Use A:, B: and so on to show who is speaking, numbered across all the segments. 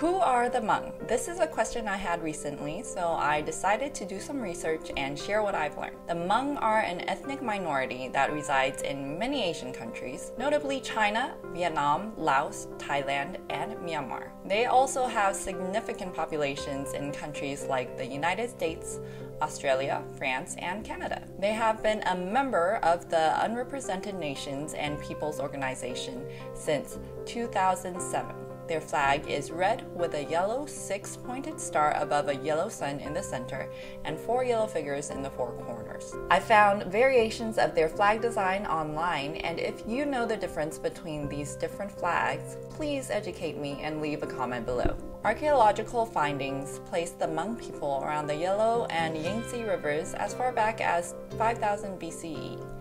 A: Who are the Hmong? This is a question I had recently, so I decided to do some research and share what I've learned. The Hmong are an ethnic minority that resides in many Asian countries, notably China, Vietnam, Laos, Thailand, and Myanmar. They also have significant populations in countries like the United States, Australia, France, and Canada. They have been a member of the Unrepresented Nations and Peoples Organization since 2007. Their flag is red with a yellow six pointed star above a yellow sun in the center and four yellow figures in the four corners. I found variations of their flag design online, and if you know the difference between these different flags, please educate me and leave a comment below. Archaeological findings place the Hmong people around the Yellow and Yangtze rivers as far back as 5000 BCE.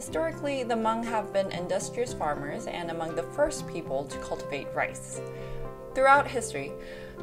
A: Historically, the Hmong have been industrious farmers and among the first people to cultivate rice. Throughout history,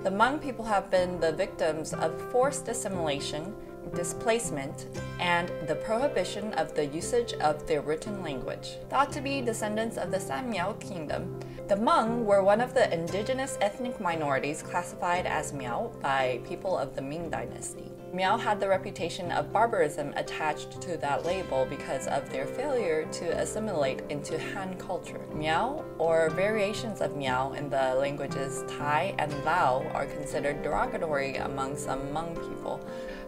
A: the Hmong people have been the victims of forced assimilation, displacement, and the prohibition of the usage of their written language. Thought to be descendants of the San Miao kingdom, the Hmong were one of the indigenous ethnic minorities classified as Miao by people of the Ming dynasty. Miao had the reputation of barbarism attached to that label because of their failure to assimilate into Han culture. Miao, or variations of Miao in the languages Thai and Lao, are considered derogatory among some Hmong people.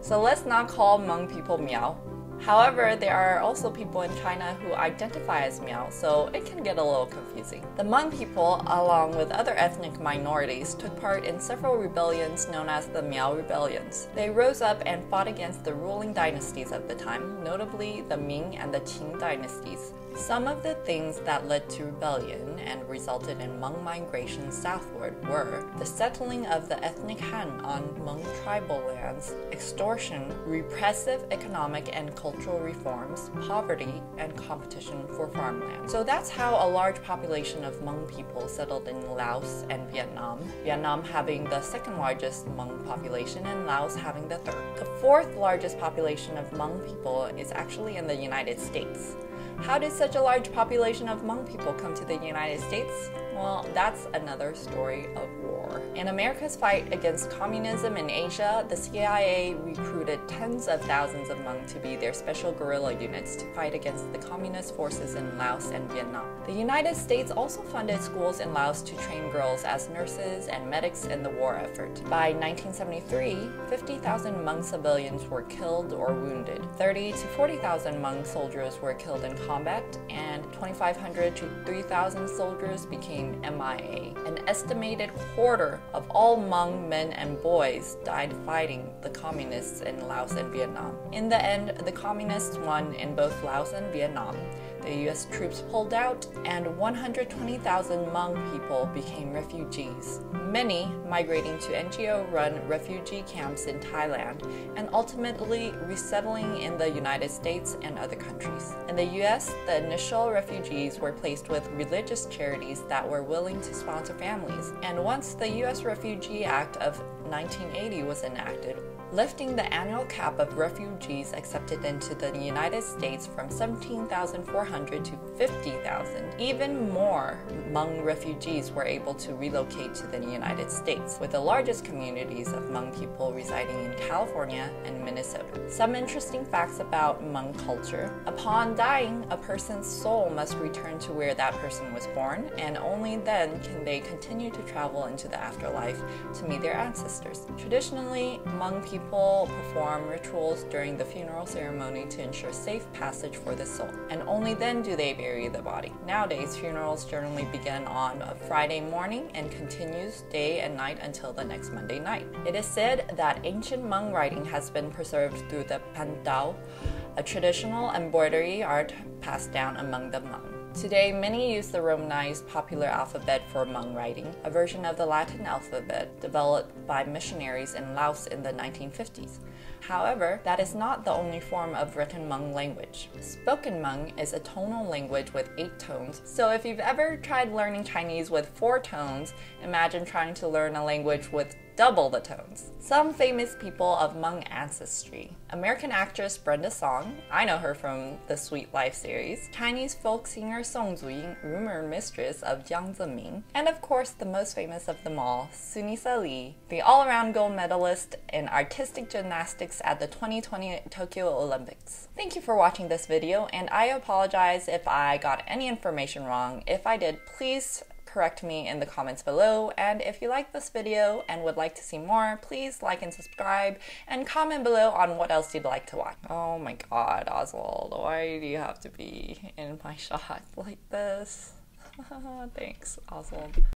A: So let's not call Hmong people Miao. However, there are also people in China who identify as Miao, so it can get a little confusing. The Hmong people, along with other ethnic minorities, took part in several rebellions known as the Miao Rebellions. They rose up and fought against the ruling dynasties of the time, notably the Ming and the Qing dynasties. Some of the things that led to rebellion and resulted in Hmong migration southward were the settling of the ethnic Han on Hmong tribal lands, extortion, repressive economic and cultural reforms, poverty, and competition for farmland. So that's how a large population of Hmong people settled in Laos and Vietnam, Vietnam having the second largest Hmong population and Laos having the third. The fourth largest population of Hmong people is actually in the United States. How did such a large population of Hmong people come to the United States? Well, that's another story of war. In America's fight against communism in Asia, the CIA recruited tens of thousands of Hmong to be their special guerrilla units to fight against the communist forces in Laos and Vietnam. The United States also funded schools in Laos to train girls as nurses and medics in the war effort. By 1973, 50,000 Hmong civilians were killed or wounded. 30 to 40,000 Hmong soldiers were killed in combat, and 2,500 to 3,000 soldiers became MIA. An estimated quarter of all Hmong men and boys died fighting the communists in Laos and Vietnam. In the end, the communists won in both Laos and Vietnam. The US troops pulled out, and 120,000 Hmong people became refugees, many migrating to NGO run refugee camps in Thailand and ultimately resettling in the United States and other countries. In the US, the initial refugees were placed with religious charities that were willing to sponsor families, and once the US Refugee Act of 1980 was enacted, lifting the annual cap of refugees accepted into the United States from 17,400 to 50,000. Even more Hmong refugees were able to relocate to the United States, with the largest communities of Hmong people residing in California and Minnesota. Some interesting facts about Hmong culture. Upon dying, a person's soul must return to where that person was born, and only then can they continue to travel into the afterlife to meet their ancestors. Traditionally, Hmong people people perform rituals during the funeral ceremony to ensure safe passage for the soul, and only then do they bury the body. Nowadays, funerals generally begin on a Friday morning and continues day and night until the next Monday night. It is said that ancient Hmong writing has been preserved through the paj ntaub, a traditional embroidery art passed down among the Hmong. Today, many use the Romanized popular alphabet for Hmong writing, a version of the Latin alphabet developed by missionaries in Laos in the 1950s. However, that is not the only form of written Hmong language. Spoken Hmong is a tonal language with eight tones, so if you've ever tried learning Chinese with four tones, imagine trying to learn a language with double the tones. Some famous people of Hmong ancestry. American actress Brenda Song, I know her from the Suite Life series. Chinese folk singer Song Zuying, rumored mistress of Jiang Zemin. And of course, the most famous of them all, Sunisa Lee, the all-around gold medalist in artistic gymnastics at the 2020 Tokyo Olympics. Thank you for watching this video, and I apologize if I got any information wrong. If I did, please correct me in the comments below. And if you like this video and would like to see more, please like and subscribe and comment below on what else you'd like to watch. Oh my god, Oswald, why do you have to be in my shot like this? Thanks, Oswald.